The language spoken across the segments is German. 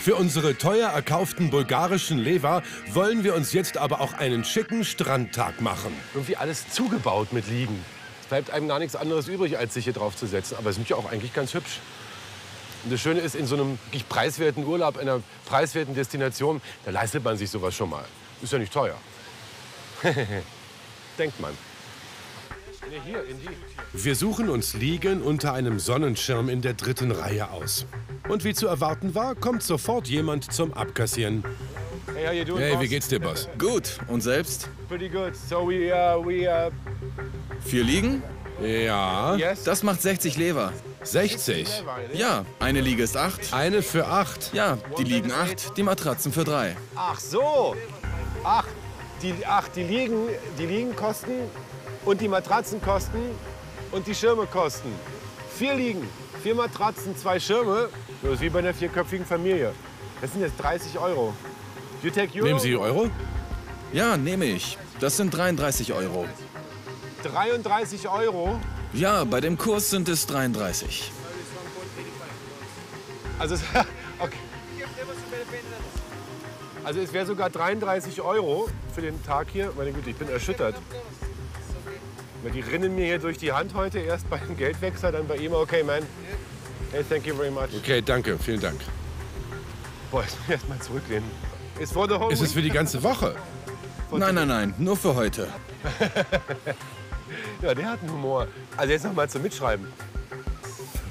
Für unsere teuer erkauften bulgarischen Lever wollen wir uns jetzt aber auch einen schicken Strandtag machen. Irgendwie alles zugebaut mit Liegen. Es bleibt einem gar nichts anderes übrig, als sich hier drauf zu setzen. Aber es sind ja auch eigentlich ganz hübsch. Und das Schöne ist, in so einem wirklich preiswerten Urlaub, einer preiswerten Destination, da leistet man sich sowas schon mal. Ist ja nicht teuer. Denkt man. Nee, hier, in die. Wir suchen uns Liegen unter einem Sonnenschirm in der dritten Reihe aus. Und wie zu erwarten war, kommt sofort jemand zum Abkassieren. Hey, how you doing, Hey, boss? wie geht's dir, Boss? Gut, und selbst? Pretty good. So we, uh, we, uh, Vier liegen? Ja, yes. Das macht 60 Lever. 60. Ja, eine Liege ist 8. Eine für acht. Ja, die liegen 8, die Matratzen für 3. Ach so. Ach, die, ach, die Liegen, die Liegen kosten und die Matratzen kosten und die Schirme kosten. Vier Liegen, vier Matratzen, zwei Schirme. Das ist wie bei einer vierköpfigen Familie. Das sind jetzt 30 Euro. You take Euro? Nehmen Sie Euro? Ja, nehme ich. Das sind 33 Euro. 33 Euro. Ja, bei dem Kurs sind es 33. Also. Also es wäre sogar 33 Euro für den Tag hier. Meine Güte, ich bin erschüttert. Die rinnen mir hier durch die Hand heute. Erst beim Geldwechsler, dann bei ihm. Okay, man. Hey, thank you very much. Okay, danke, vielen Dank. Boah, ich muss erst mal zurücklehnen. Ist for the whole Ist es für die ganze Woche? Nein, nein, nein, nur für heute. Ja, der hat einen Humor. Also jetzt noch mal zum Mitschreiben.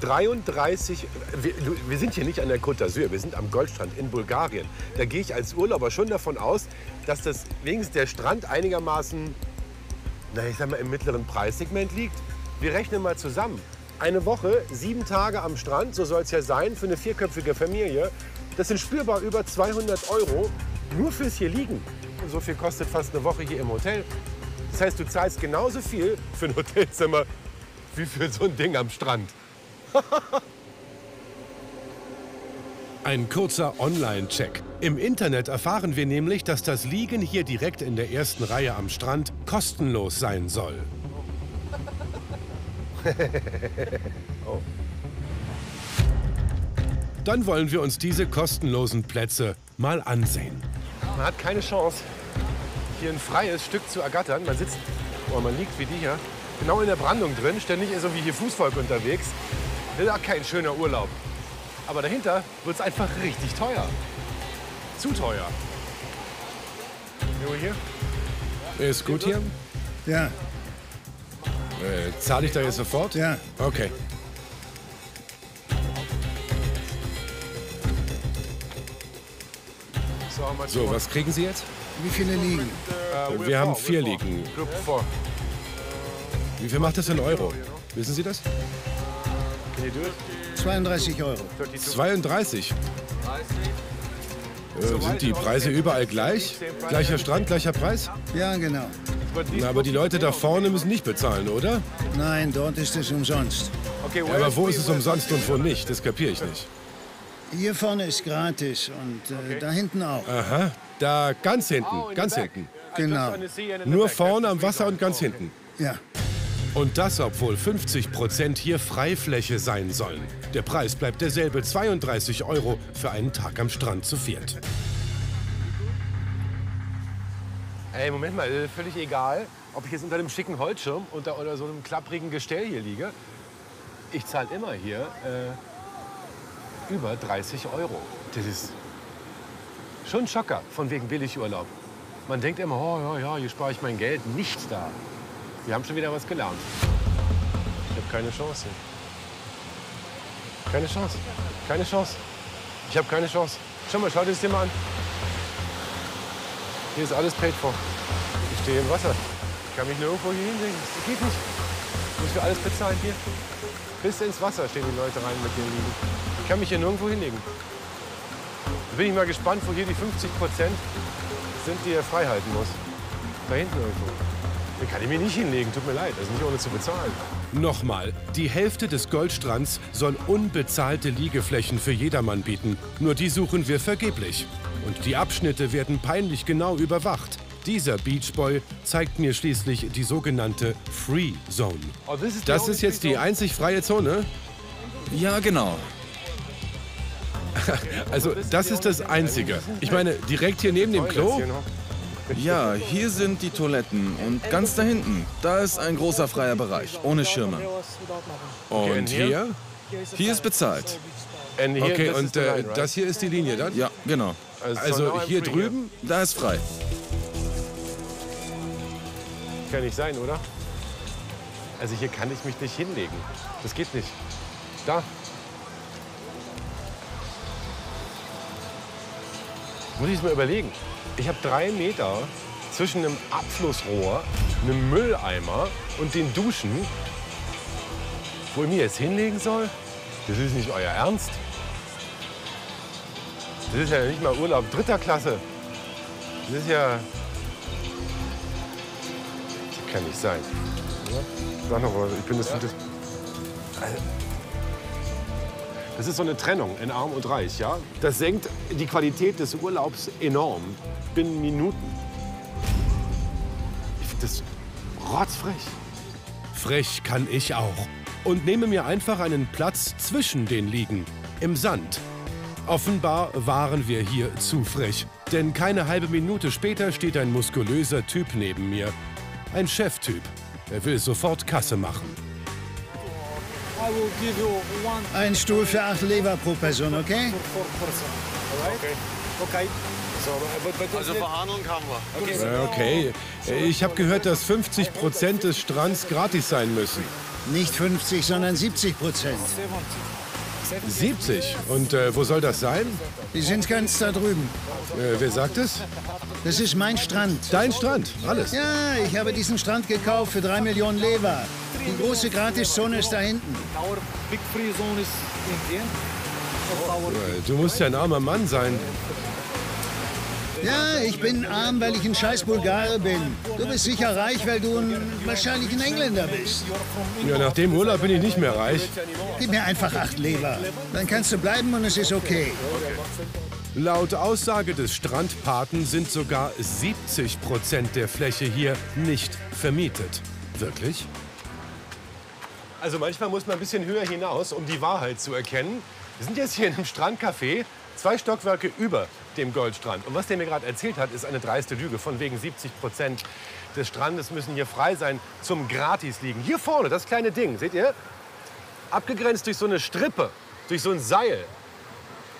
33, wir, wir sind hier nicht an der Côte d'Azur, wir sind am Goldstrand in Bulgarien. Da gehe ich als Urlauber schon davon aus, dass das wenigstens der Strand einigermaßen, na ich sag mal, im mittleren Preissegment liegt. Wir rechnen mal zusammen. Eine Woche, sieben Tage am Strand, so soll es ja sein, für eine vierköpfige Familie. Das sind spürbar über 200 Euro nur fürs hier liegen. So viel kostet fast eine Woche hier im Hotel. Das heißt, du zahlst genauso viel für ein Hotelzimmer wie für so ein Ding am Strand. Ein kurzer Online-Check. Im Internet erfahren wir nämlich, dass das Liegen hier direkt in der ersten Reihe am Strand kostenlos sein soll. Dann wollen wir uns diese kostenlosen Plätze mal ansehen. Man hat keine Chance, hier ein freies Stück zu ergattern. Man sitzt, oder man liegt wie die hier, genau in der Brandung drin. Ständig ist irgendwie hier Fußvolk unterwegs. Das ist auch kein schöner Urlaub. Aber dahinter wird es einfach richtig teuer. Zu teuer. Nur hier? Ist gut hier? Ja, Äh, zahle ich da jetzt sofort? ja. Okay. So, was kriegen Sie jetzt? Wie viele liegen? We're Wir haben vier liegen. Wie viel macht das in Euro? Wissen Sie das? 32 Euro. 32. 32. Äh, sind die Preise überall gleich? Gleicher Strand, gleicher Preis? Ja, genau. Na, aber die Leute da vorne müssen nicht bezahlen, oder? Nein, dort ist es umsonst. Ja, aber wo ist es umsonst und wo nicht? Das kapiere ich nicht. Hier vorne ist gratis und äh, da hinten auch. Aha, da ganz hinten, ganz hinten. Genau. Nur vorne am Wasser und ganz hinten. Ja. Und das, obwohl 50 Prozent hier Freifläche sein sollen. Der Preis bleibt derselbe, 32 Euro für einen Tag am Strand zu viert. Ey, Moment mal, äh, völlig egal, ob ich jetzt unter einem schicken Holzschirm unter, oder so einem klapprigen Gestell hier liege. Ich zahle immer hier äh, über 30 Euro. Das ist schon ein Schocker von wegen Billigurlaub. Man denkt immer, oh ja, ja, hier spare ich mein Geld. Nicht da. Wir haben schon wieder was gelernt. Ich habe keine Chance. Keine Chance. Keine Chance. Ich habe keine Chance. Schau mal, schau dir das dir mal an. Hier ist alles paid for. Ich stehe im Wasser. Ich kann mich nirgendwo hier hinlegen. Das geht nicht. Ich muss für alles bezahlen hier. Bis ins Wasser stehen die Leute rein mit den Liegen. Ich kann mich hier nirgendwo hinlegen. Da bin ich mal gespannt, wo hier die 50 Prozent sind, die er frei halten muss. Da hinten irgendwo. Kann ich mich nicht hinlegen, tut mir leid. Das ist nicht ohne zu bezahlen. Nochmal, die Hälfte des Goldstrands soll unbezahlte Liegeflächen für jedermann bieten. Nur die suchen wir vergeblich. Und die Abschnitte werden peinlich genau überwacht. Dieser Beachboy zeigt mir schließlich die sogenannte Free Zone. Oh, is Das ist jetzt die einzig freie Zone? Ja, genau. Also, das ist das Einzige. Ich meine, direkt hier neben dem Klo? Ja, hier sind die Toiletten und ganz da hinten, da ist ein großer freier Bereich, ohne Schirme. Und hier? Hier ist bezahlt. Okay, und äh, das hier ist die Linie dann? Ja, genau. Also I'm hier drüben? Da ist frei. Kann nicht sein, oder? Also hier kann ich mich nicht hinlegen. Das geht nicht. Da. Muss ich es mir überlegen. Ich habe drei Meter zwischen einem Abflussrohr, einem Mülleimer und den Duschen. Wo ich mich jetzt hinlegen soll? Das ist nicht euer Ernst. Das ist ja nicht mal Urlaub dritter Klasse. Das ist ja das kann nicht sein. Sag noch mal, ich bin das, das. Das ist so eine Trennung in Arm und Reich, ja? Das senkt die Qualität des Urlaubs enorm. Binnen Minuten. Ich finde das rotzfrech. Frech kann ich auch. Und nehme mir einfach einen Platz zwischen den Liegen. Im Sand. Offenbar waren wir hier zu frech. Denn keine halbe Minute später steht ein muskulöser Typ neben mir. Ein Cheftyp. Er will sofort Kasse machen. Ein Stuhl für acht Leber pro Person, okay? Okay. Also Verhandlung haben wir. Okay, ich habe gehört, dass 50 Prozent des Strands gratis sein müssen. Nicht 50, sondern 70 Prozent. 70? Und äh, wo soll das sein? Die sind ganz da drüben. Äh, wer sagt es? Das ist mein Strand. Dein Strand, alles. Ja, ich habe diesen Strand gekauft für drei Millionen Leber. Die große Gratiszone ist da hinten. Äh, Du musst ja ein armer Mann sein. Ja, ich bin arm, weil ich ein scheiß Bulgare bin. Du bist sicher reich, weil du ein, wahrscheinlich ein Engländer bist. Ja, nach dem Urlaub bin ich nicht mehr reich. Gib mir einfach acht Leber. Dann kannst du bleiben und es ist okay. Laut Aussage des Strandpaten sind sogar 70 Prozent der Fläche hier nicht vermietet. Wirklich? Also manchmal muss man ein bisschen höher hinaus, um die Wahrheit zu erkennen. Wir sind jetzt hier in einem Strandcafé, zwei Stockwerke über dem Goldstrand. Und was der mir gerade erzählt hat, ist eine dreiste Lüge. Von wegen 70 Prozent des Strandes müssen hier frei sein zum Gratis liegen. Hier vorne, das kleine Ding, seht ihr? Abgegrenzt durch so eine Strippe, durch so ein Seil.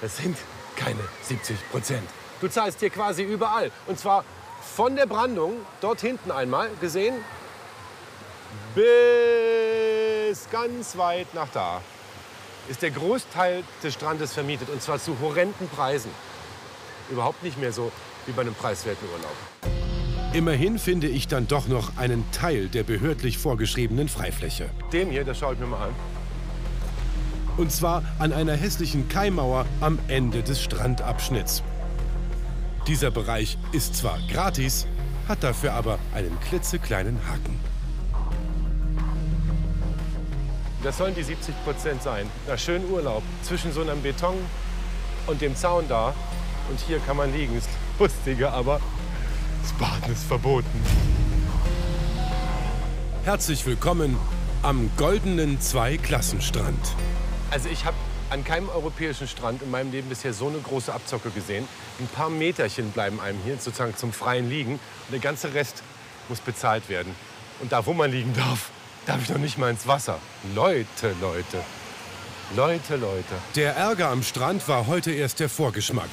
Das sind keine 70 Prozent. Du zahlst hier quasi überall. Und zwar von der Brandung, dort hinten einmal gesehen, bis ganz weit nach da ist der Großteil des Strandes vermietet und zwar zu horrenden Preisen. Überhaupt nicht mehr so wie bei einem preiswerten Urlaub. Immerhin finde ich dann doch noch einen Teil der behördlich vorgeschriebenen Freifläche. Dem hier, das schaue ich mir mal an. Und zwar an einer hässlichen Kaimauer am Ende des Strandabschnitts. Dieser Bereich ist zwar gratis, hat dafür aber einen klitzekleinen Haken. Das sollen die 70 Prozent sein. Na, schön Urlaub zwischen so einem Beton und dem Zaun da. Und hier kann man liegen. Ist lustiger, aber das Baden ist verboten. Herzlich willkommen am goldenen Zweiklassenstrand. Also ich habe an keinem europäischen Strand in meinem Leben bisher so eine große Abzocke gesehen. Ein paar Meterchen bleiben einem hier sozusagen zum freien Liegen und der ganze Rest muss bezahlt werden. Und da, wo man liegen darf, darf ich noch nicht mal ins Wasser. Leute, Leute, Leute, Leute. Der Ärger am Strand war heute erst der Vorgeschmack.